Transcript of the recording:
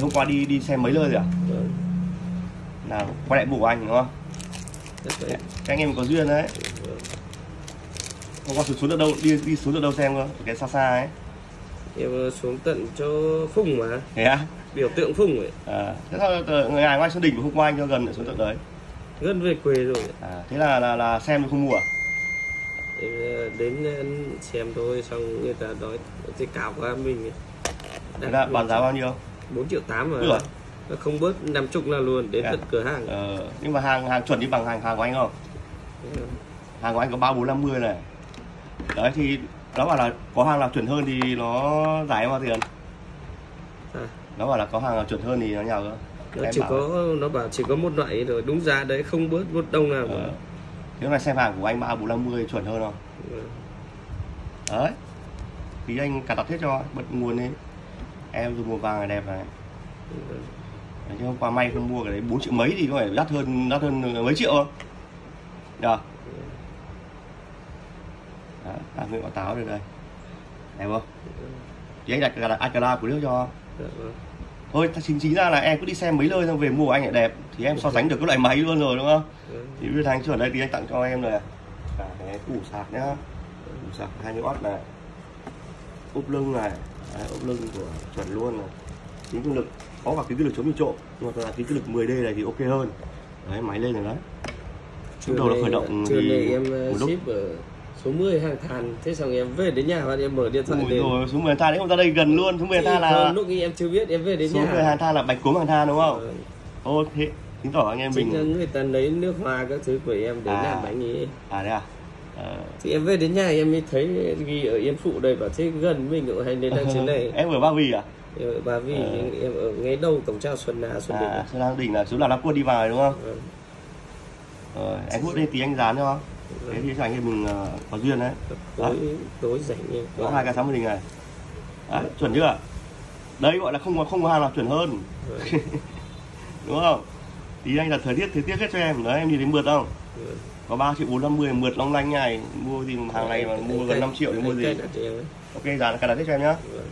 hôm qua đi đi xem mấy nơi rồi à? Vâng nào quay lại của anh đúng không? Các anh em có duyên đấy. Vâng. hôm qua xuống xuống được đâu đi đi xuống được đâu xem cơ cái xa xa ấy. Em xuống tận cho phùng mà. Thế à, biểu tượng phùng ấy. À thế thôi tờ- người ngoài sơn đình hôm qua anh cho gần để xuống tận đấy. Gần về quê rồi. À thế là là là xem không mua à? Em ờ, đến ờ, xem thôi xong người ta nói cái cào qua mình thế là bán giá bao nhiêu 4 triệu 8 mà. Nó không bớt 50 là luôn đến à? tận cửa hàng. Ờ, nhưng mà hàng hàng chuẩn như bằng hàng hàng của anh không? Ừ. hàng của anh có ba bốn năm mươi này. Đấy thì nó bảo là có hàng nào chuẩn hơn thì nó giá bao tiền. À, nó bảo là có hàng nào chuẩn hơn thì nó nhào cơ nó Em chỉ bảo- có nó bảo chỉ có một loại rồi đúng giá đấy không bớt bớt đông nào ờ, thế nay xem hàng của anh ba bốn năm mươi chuẩn hơn không? Ừ. đấy. Thì anh cả tập hết cho bật nguồn đi em vừa mua vàng này đẹp này. Đấy, chứ hôm qua may không mua cái đấy 4 triệu mấy thì có phải đắt hơn đắt hơn mấy triệu không? Được. Đó làm nguyên quả táo được đây. Đẹp không? Thì anh đặt đặt Acala của nước cho. Thôi chính chính ra là em cứ đi xem mấy nơi xong về mua của anh lại đẹp. Thì em so sánh được cái loại máy luôn rồi đúng không? Thì bây giờ anh chuẩn đây thì anh tặng cho em này cả cái củ sạc nhá. Củ sạc 20W này ốp lưng này Đấy, ốp lưng của chuẩn luôn này. Tính cường lực có cả tính cường lực chống bị trộm nhưng mà là tính cường lực 10D này thì ok hơn. Đấy máy lên rồi đấy. Lúc đầu nó khởi động thì nay em ờ, một lúc. ship ở số 10 hàng than thế xong em về đến nhà và em mở điện thoại lên. rồi xuống 10 than đấy không ra đây gần luôn xuống 10 Thì than là lúc ấy em chưa biết em về đến số nhà. 10 hàng than là bạch cốm hàng than đúng không? Ờ, ô thế chứng tỏ anh em chính mình người ta lấy nước hoa các thứ của em để À. làm bánh ý à đấy à Ờ, thì em về đến nhà em mới thấy ghi ở yên phụ đây bảo thế gần mình cũng hay đến đang trên này. Em ở Ba Vì à? Em ở Ba Vì Ờ. em ở ngay đầu cổng trào Xuân Hà Xuân Đình. À Sơn Lang đỉnh là xuống là Lam Quân đi vào đúng không? Vâng. rồi em hút đây tí anh dán cho. Thế thì cho anh em mình ờ, có duyên đấy. Tối tối rảnh em. Có hai cái sắm đình này. Đấy, chuẩn chưa? Đấy gọi là không có không có hàng nào chuẩn hơn. Vâng. đúng không tí anh là thời tiết thời tiết hết cho em. Đấy em nhìn thấy mượt không Vâng. có 3 triệu 450 mượt long lanh này mua gì hàng này mà mua gần 5 triệu thì mua gì? Ok dán cả đặt hết cho em nhá. Vâng.